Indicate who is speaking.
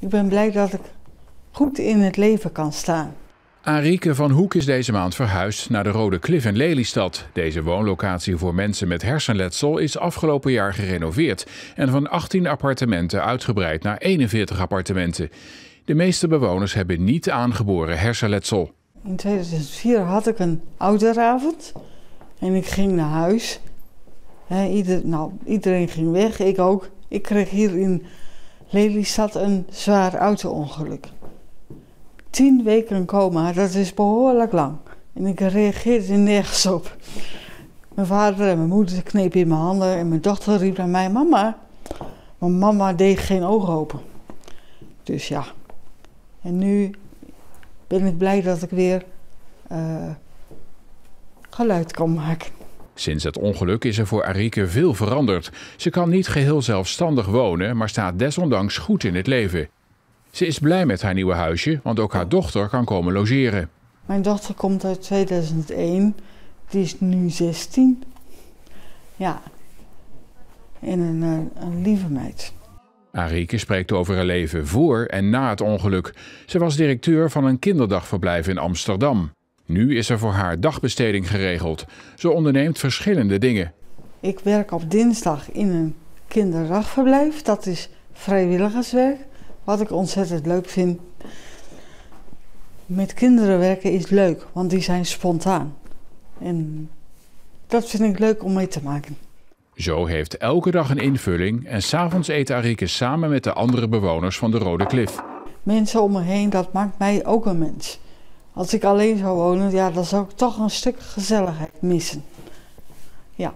Speaker 1: Ik ben blij dat ik goed in het leven kan staan.
Speaker 2: Arieke van Hoek is deze maand verhuisd naar de Rode Klif in Lelystad. Deze woonlocatie voor mensen met hersenletsel is afgelopen jaar gerenoveerd en van 18 appartementen uitgebreid naar 41 appartementen. De meeste bewoners hebben niet aangeboren hersenletsel.
Speaker 1: In 2004 had ik een ouderavond en ik ging naar huis. ieder, nou, iedereen ging weg, ik ook. Ik kreeg hier in Lelystad een zwaar auto-ongeluk. Tien weken coma, dat is behoorlijk lang. En ik reageerde nergens op. Mijn vader en mijn moeder knepen in mijn handen en mijn dochter riep naar mij: Mama. Maar mama deed geen ogen open. Dus ja. En nu ben ik blij dat ik weer uh, geluid kan maken.
Speaker 2: Sinds het ongeluk is er voor Arieke veel veranderd. Ze kan niet geheel zelfstandig wonen, maar staat desondanks goed in het leven. Ze is blij met haar nieuwe huisje, want ook haar dochter kan komen logeren.
Speaker 1: Mijn dochter komt uit 2001, die is nu 16. Ja, en een, eh, een lieve meid.
Speaker 2: Arieke spreekt over haar leven voor en na het ongeluk. Ze was directeur van een kinderdagverblijf in Amsterdam. Nu is er voor haar dagbesteding geregeld. Ze onderneemt verschillende dingen.
Speaker 1: Ik werk op dinsdag in een kinderdagverblijf. Dat is vrijwilligerswerk, wat ik ontzettend leuk vind. Met kinderen werken is leuk, want die zijn spontaan. En dat vind ik leuk om mee te maken.
Speaker 2: Zo heeft elke dag een invulling en s'avonds eet Arike samen met de andere bewoners van de Rode Klif.
Speaker 1: Mensen om me heen, dat maakt mij ook een mens. Als ik alleen zou wonen, ja, dan zou ik toch een stuk gezelligheid missen. Ja.